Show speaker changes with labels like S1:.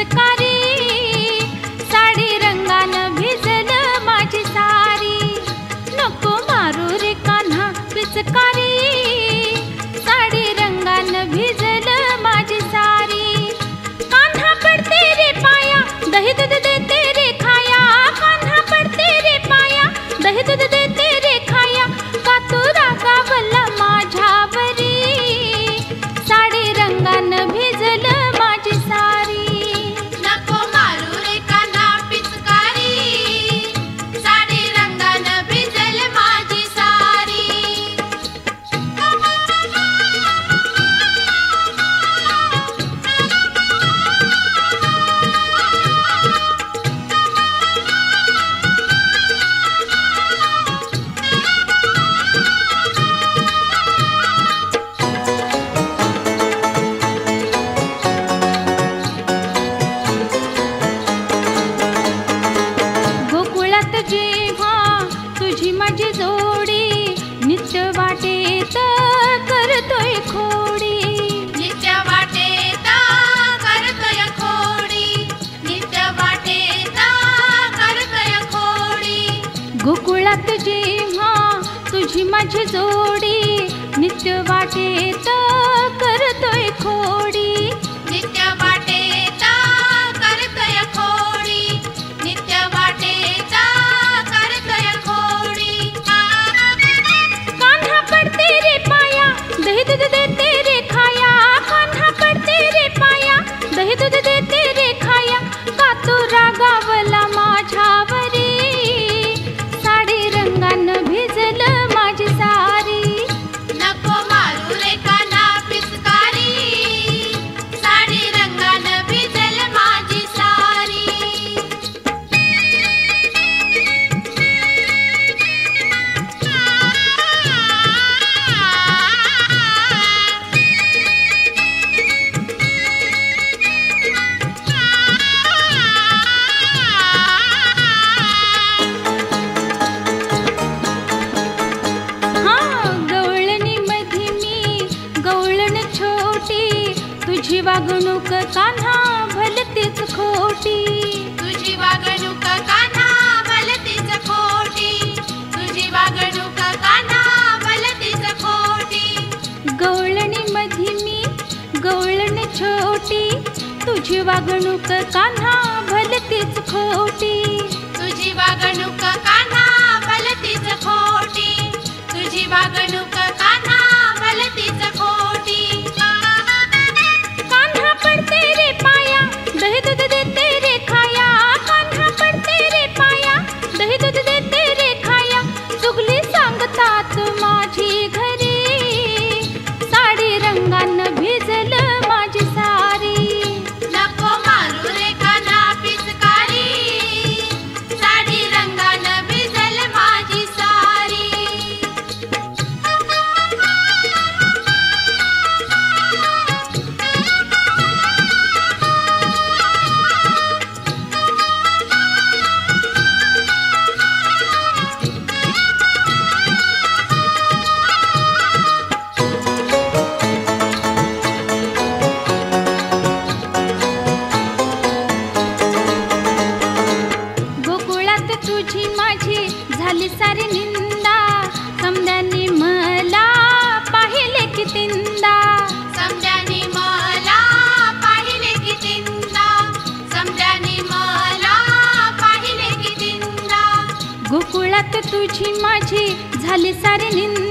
S1: संस्कारी जेव्हा तुझी माझी जोडी
S2: नित्य वाटे करतोय खोडी. करतोय खोडी.
S1: गोकुळात जेव्हा तुझी माझी जोडी नित्य वाटेत कान्हा भलतीच खोटी.
S2: तुझी वागणूक कान्हा भलतीच खोटी. तुझी वागणूक कान्हा भलतीच खोटी.
S1: गवळणी मधी मी गवळण छोटी. तुझी वागणूक कान्हा भलतीच खोटी.
S2: तुझी वागणूक
S1: कान्हा तुझी माझी. झाली सारी निंद.